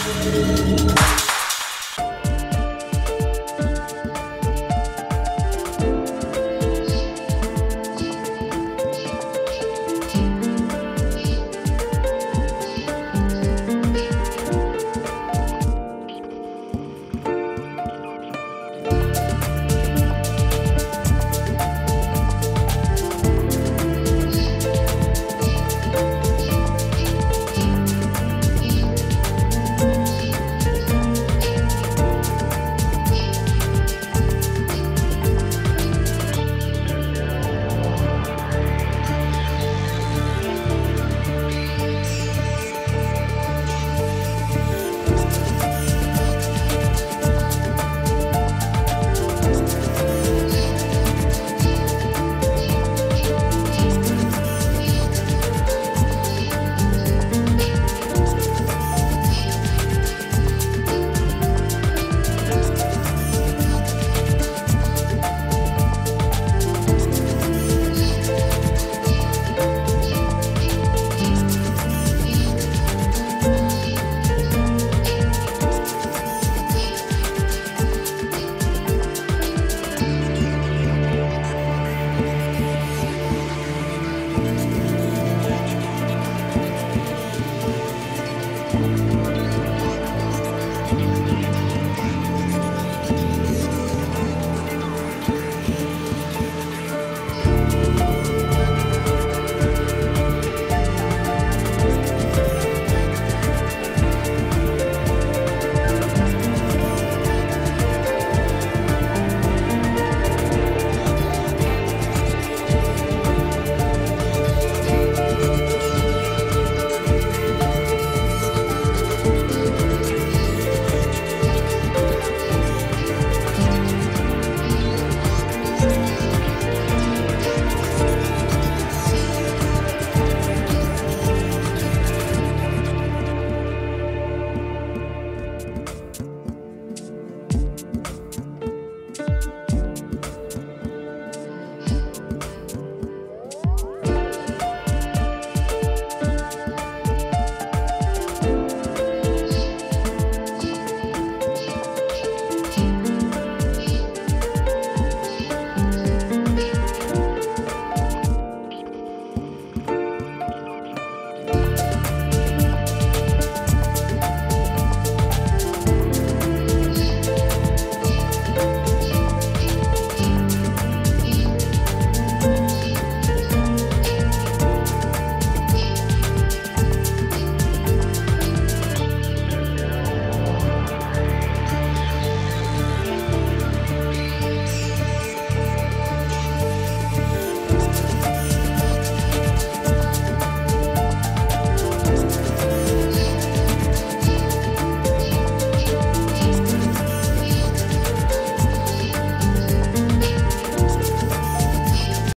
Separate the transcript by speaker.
Speaker 1: Música